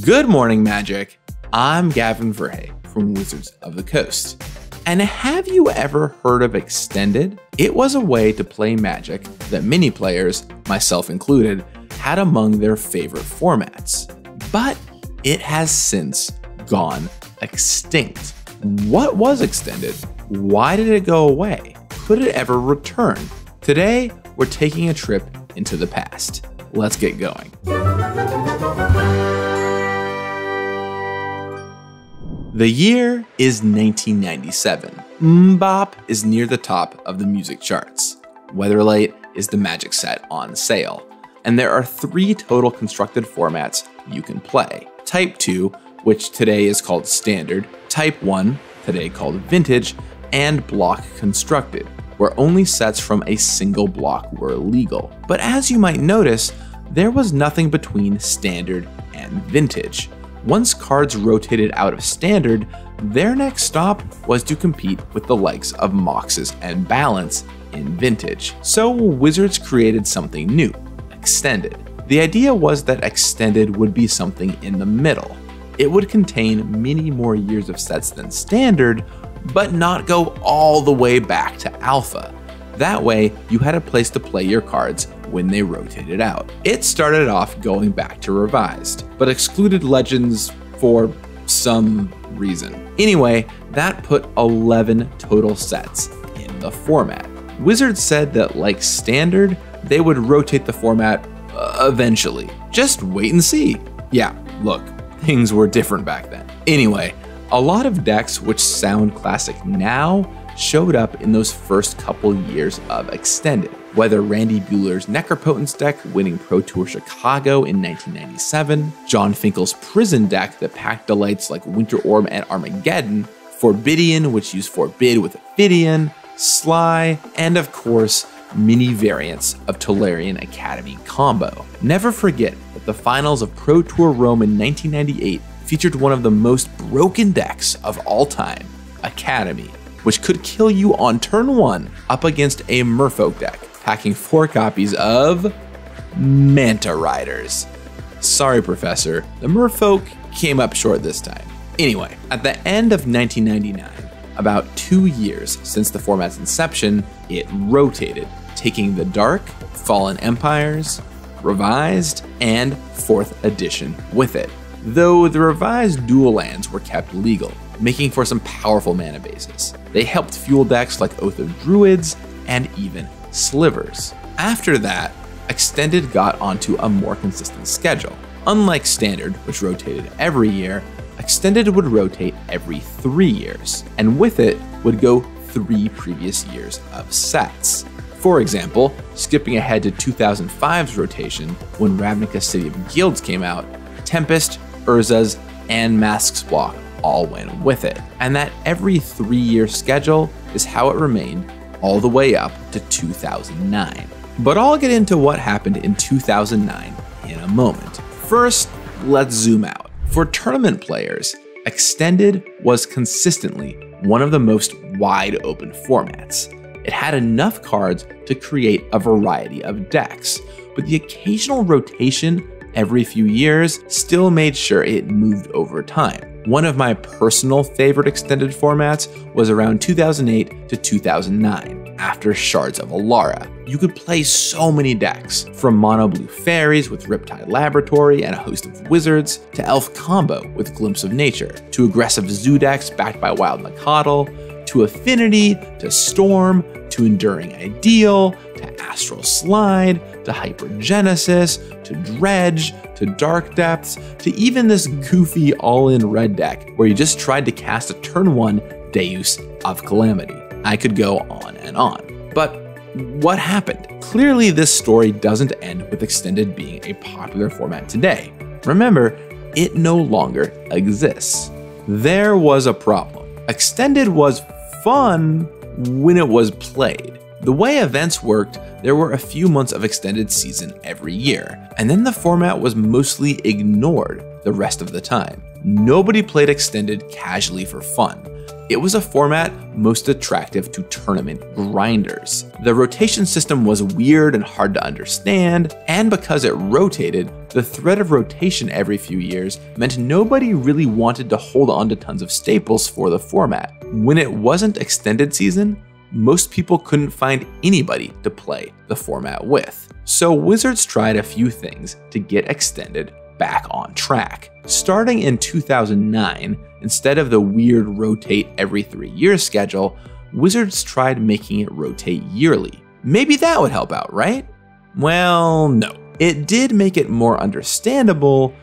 Good morning, Magic. I'm Gavin Verhey from Wizards of the Coast. And have you ever heard of Extended? It was a way to play Magic that many players, myself included, had among their favorite formats. But it has since gone extinct. What was Extended? Why did it go away? Could it ever return? Today, we're taking a trip into the past. Let's get going. The year is 1997. MMMBop is near the top of the music charts. Weatherlight is the magic set on sale. And there are three total constructed formats you can play. Type 2, which today is called Standard, Type 1, today called Vintage, and Block Constructed, where only sets from a single block were legal. But as you might notice, there was nothing between Standard and Vintage. Once cards rotated out of Standard, their next stop was to compete with the likes of Moxes and Balance in Vintage. So Wizards created something new, Extended. The idea was that Extended would be something in the middle. It would contain many more years of sets than Standard, but not go all the way back to Alpha. That way, you had a place to play your cards when they rotated out. It started off going back to Revised, but excluded Legends for some reason. Anyway, that put 11 total sets in the format. Wizards said that, like Standard, they would rotate the format uh, eventually. Just wait and see. Yeah, look, things were different back then. Anyway, a lot of decks which sound classic now showed up in those first couple years of Extended. Whether Randy Buehler's Necropotence deck winning Pro Tour Chicago in 1997, Jon Finkel's Prison deck that packed delights like Winter Orb and Armageddon, Forbidian, which used Forbid with Ophidian, Sligh, and of course, mini variants of Tolarian Academy combo. Never forget that the finals of Pro Tour Rome in 1998 featured one of the most broken decks of all time, Academy, which could kill you on turn 1 up against a Merfolk deck, packing 4 copies of Manta Riders. Sorry, Professor, the Merfolk came up short this time. Anyway, at the end of 1999, about two years since the format's inception, it rotated, taking the Dark, Fallen Empires, Revised, and 4th Edition with it. Though the revised dual lands were kept legal, making for some powerful mana bases. They helped fuel decks like Oath of Druids and even Slivers. After that, Extended got onto a more consistent schedule. Unlike Standard, which rotated every year, Extended would rotate every three years, and with it would go three previous years of sets. For example, skipping ahead to 2005's rotation, when Ravnica City of Guilds came out, Tempest, Urza's, and Masques Block all went with it. And that every three year schedule is how it remained all the way up to 2009. But I'll get into what happened in 2009 in a moment. First, let's zoom out. For tournament players, Extended was consistently one of the most wide open formats. It had enough cards to create a variety of decks, but the occasional rotation every few years still made sure it moved over time. One of my personal favorite extended formats was around 2008 to 2009, after Shards of Alara. You could play so many decks, from mono blue fairies with Riptide Laboratory and a host of wizards, to elf combo with Glimpse of Nature, to aggressive zoo decks backed by Wild Nacatl, to Affinity, to Storm, to Enduring Ideal, to Astral Slide, to Hypergenesis, to Dredge, to Dark Depths, to even this goofy all in red deck where you just tried to cast a turn 1 Deus of Calamity. I could go on and on. But what happened? Clearly, this story doesn't end with Extended being a popular format today. Remember, it no longer exists. There was a problem. Extended was fun when it was played. The way events worked, there were a few months of extended season every year, and then the format was mostly ignored the rest of the time. Nobody played extended casually for fun. It was a format most attractive to tournament grinders. The rotation system was weird and hard to understand, and because it rotated, the threat of rotation every few years meant nobody really wanted to hold on to tons of staples for the format. When it wasn't extended season, most people couldn't find anybody to play the format with. So Wizards tried a few things to get extended back on track. Starting in 2009, instead of the weird rotate every three years schedule, Wizards tried making it rotate yearly. Maybe that would help out, right? Well, no. It did make it more understandable,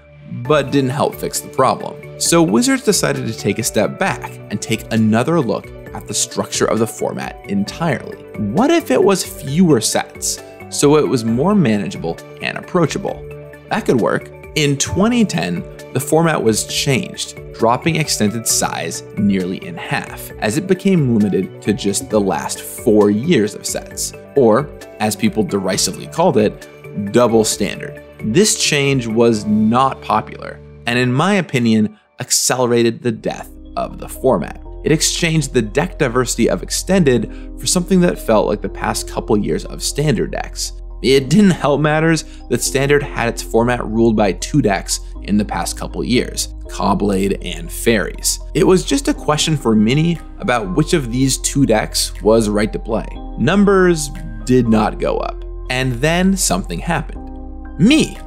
but didn't help fix the problem. So Wizards decided to take a step back and take another look at the structure of the format entirely. What if it was fewer sets, so it was more manageable and approachable? That could work. In 2010, the format was changed, dropping extended size nearly in half, as it became limited to just the last four years of sets, or, as people derisively called it, double standard. This change was not popular, and in my opinion, accelerated the death of the format. It exchanged the deck diversity of Extended for something that felt like the past couple years of Standard decks. It didn't help matters that Standard had its format ruled by two decks in the past couple years, Caw-Blade and Fairies. It was just a question for many about which of these two decks was right to play. Numbers did not go up. And then something happened. Me.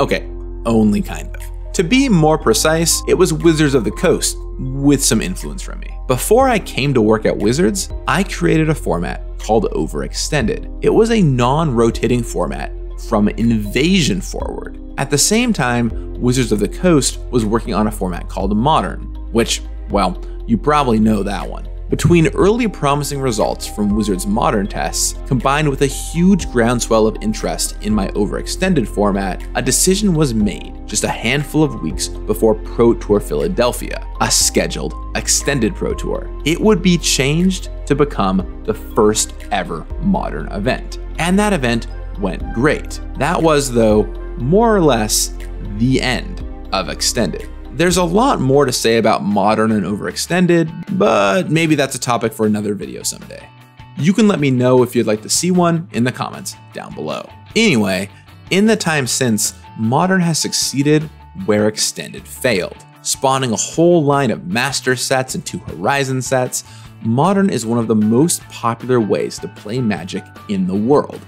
Okay, only kind of. To be more precise, it was Wizards of the Coast, with some influence from me. Before I came to work at Wizards, I created a format called Overextended. It was a non-rotating format from Invasion forward. At the same time, Wizards of the Coast was working on a format called Modern, which, well, you probably know that one. Between early promising results from Wizards' modern tests, combined with a huge groundswell of interest in my overextended format, a decision was made just a handful of weeks before Pro Tour Philadelphia, a scheduled extended Pro Tour. It would be changed to become the first ever modern event. And that event went great. That was, though, more or less the end of Extended. There's a lot more to say about modern and overextended, but maybe that's a topic for another video someday. You can let me know if you'd like to see one in the comments down below. Anyway, in the time since, modern has succeeded where extended failed, spawning a whole line of master sets and two horizon sets. Modern is one of the most popular ways to play Magic in the world,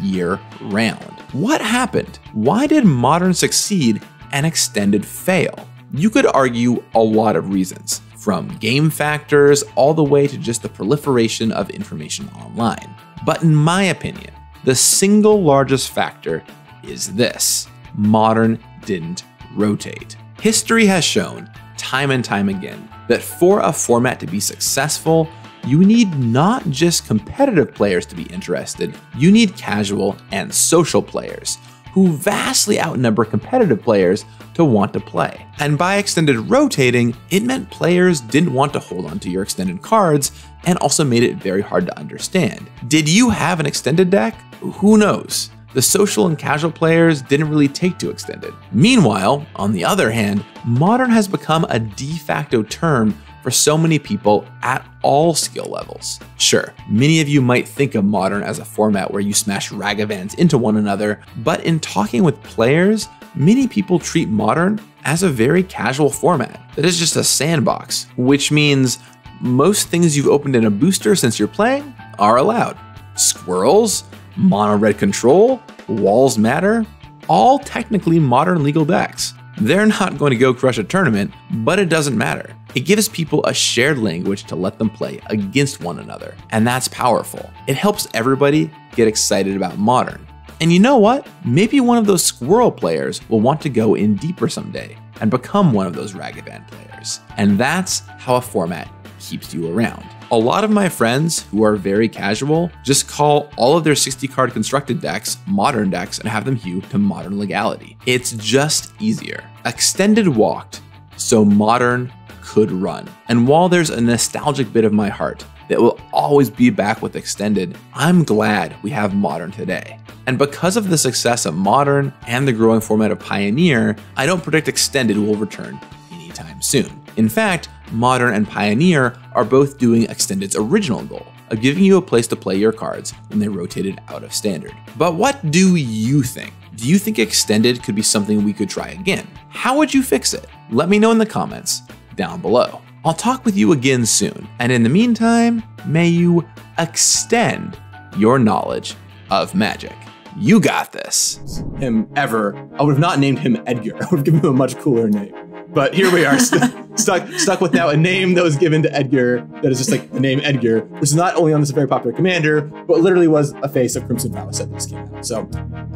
year round. What happened? Why did modern succeed and extended fail? You could argue a lot of reasons, from game factors all the way to just the proliferation of information online. But in my opinion, the single largest factor is this modern didn't rotate. History has shown, time and time again, that for a format to be successful, you need not just competitive players to be interested, you need casual and social players who vastly outnumber competitive players to want to play. And by extended rotating, it meant players didn't want to hold onto your extended cards and also made it very hard to understand. Did you have an extended deck? Who knows? The social and casual players didn't really take to extended. Meanwhile, on the other hand, modern has become a de facto term for so many people at all skill levels. Sure, many of you might think of Modern as a format where you smash Ragavans into one another, but in talking with players, many people treat Modern as a very casual format that is just a sandbox, which means most things you've opened in a booster since you're playing are allowed. Squirrels, mono red control, walls matter, all technically modern legal decks. They're not going to go crush a tournament, but it doesn't matter. It gives people a shared language to let them play against one another, and that's powerful. It helps everybody get excited about modern. And you know what? Maybe one of those squirrel players will want to go in deeper someday and become one of those Ragavan players. And that's how a format keeps you around. A lot of my friends who are very casual just call all of their 60 card constructed decks modern decks and have them hew to modern legality. It's just easier. Extended walked, so modern could run. And while there's a nostalgic bit of my heart that will always be back with Extended, I'm glad we have Modern today. And because of the success of Modern and the growing format of Pioneer, I don't predict Extended will return anytime soon. In fact, Modern and Pioneer are both doing Extended's original goal of giving you a place to play your cards when they rotated out of Standard. But what do you think? Do you think Extended could be something we could try again? How would you fix it? Let me know in the comments down below. I'll talk with you again soon, and in the meantime, may you extend your knowledge of magic. You got this. Him ever. I would have not named him Edgar. I would have given him a much cooler name. But here we are, st- stuck stuck with now a name that was given to Edgar that is just like the name Edgar, which is not only on this very popular commander, but literally was a face of Crimson Palace set that this came out. So,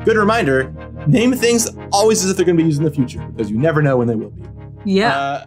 good reminder: name things always as if they're going to be used in the future because you never know when they will be. Yeah. Uh,